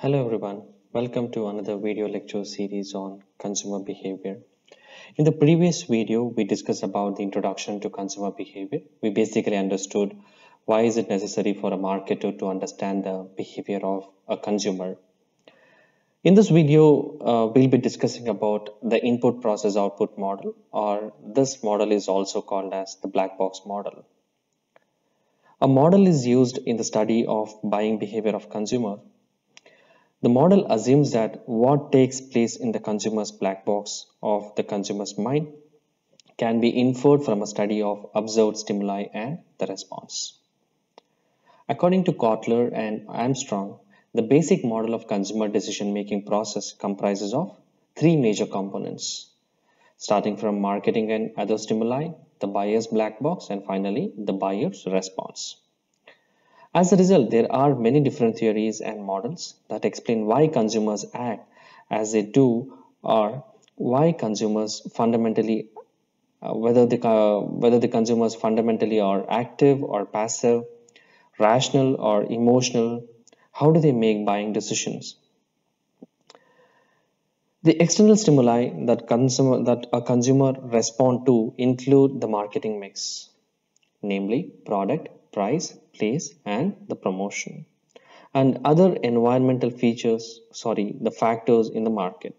Hello everyone, welcome to another video lecture series on consumer behavior. In the previous video, we discussed about the introduction to consumer behavior. We basically understood why is it necessary for a marketer to understand the behavior of a consumer. In this video, uh, we'll be discussing about the input process output model or this model is also called as the black box model. A model is used in the study of buying behavior of consumer the model assumes that what takes place in the consumer's black box of the consumer's mind can be inferred from a study of observed stimuli and the response. According to Kotler and Armstrong, the basic model of consumer decision making process comprises of three major components, starting from marketing and other stimuli, the buyer's black box, and finally the buyer's response. As a result, there are many different theories and models that explain why consumers act as they do or why consumers fundamentally uh, whether the uh, whether the consumers fundamentally are active or passive rational or emotional how do they make buying decisions? The external stimuli that consumer that a consumer respond to include the marketing mix namely product price, place, and the promotion, and other environmental features, sorry, the factors in the market.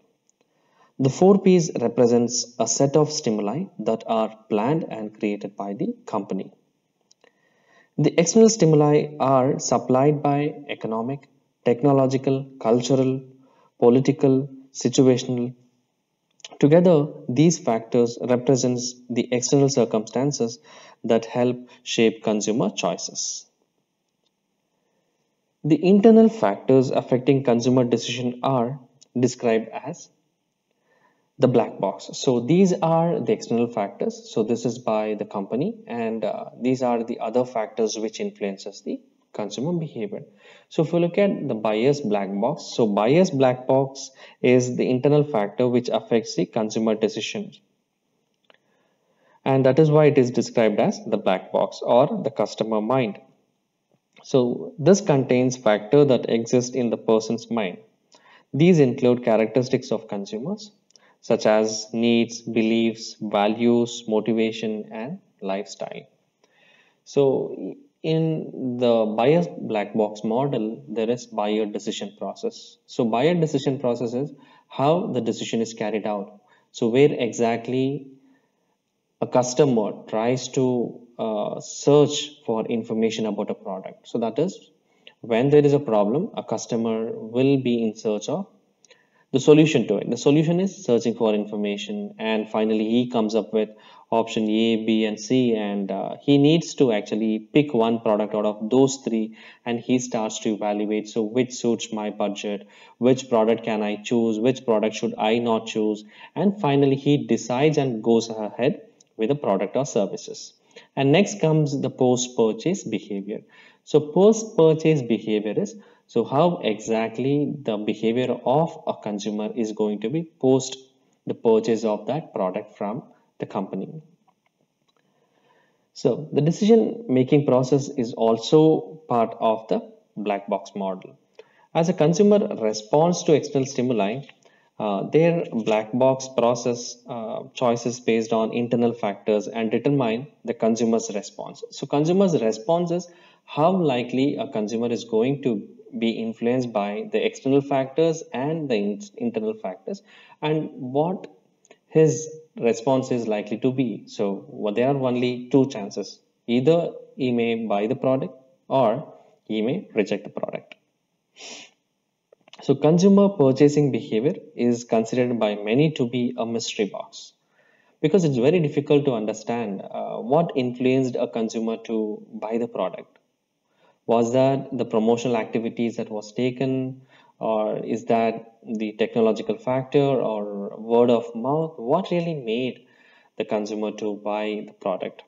The four P's represents a set of stimuli that are planned and created by the company. The external stimuli are supplied by economic, technological, cultural, political, situational, Together, these factors represents the external circumstances that help shape consumer choices. The internal factors affecting consumer decision are described as the black box. So these are the external factors. So this is by the company and uh, these are the other factors which influences the consumer behavior. So if you look at the buyer's black box, so buyer's black box is the internal factor which affects the consumer decisions. And that is why it is described as the black box or the customer mind. So this contains factor that exist in the person's mind. These include characteristics of consumers such as needs, beliefs, values, motivation, and lifestyle. So in the buyer black box model, there is buyer decision process. So buyer decision process is how the decision is carried out. So where exactly a customer tries to uh, search for information about a product. So that is when there is a problem, a customer will be in search of the solution to it. The solution is searching for information and finally he comes up with option A, B and C and uh, he needs to actually pick one product out of those three and he starts to evaluate so which suits my budget, which product can I choose, which product should I not choose and finally he decides and goes ahead with a product or services. And next comes the post-purchase behavior. So post-purchase behavior is so how exactly the behavior of a consumer is going to be post the purchase of that product from the company. So the decision making process is also part of the black box model. As a consumer responds to external stimuli, uh, their black box process uh, choices based on internal factors and determine the consumer's response. So consumer's response is how likely a consumer is going to be influenced by the external factors and the in internal factors and what his response is likely to be. So well, there are only two chances. Either he may buy the product or he may reject the product. So consumer purchasing behavior is considered by many to be a mystery box because it's very difficult to understand uh, what influenced a consumer to buy the product was that the promotional activities that was taken or is that the technological factor or word of mouth? What really made the consumer to buy the product?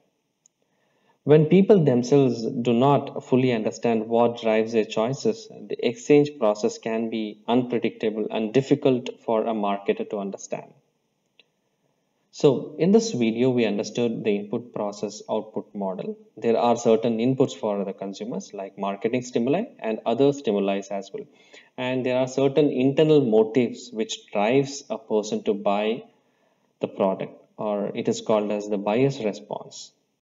When people themselves do not fully understand what drives their choices the exchange process can be unpredictable and difficult for a marketer to understand So in this video, we understood the input process output model. There are certain inputs for the consumers like marketing stimuli and other stimuli as well. And there are certain internal motives which drives a person to buy the product or it is called as the buyer's response.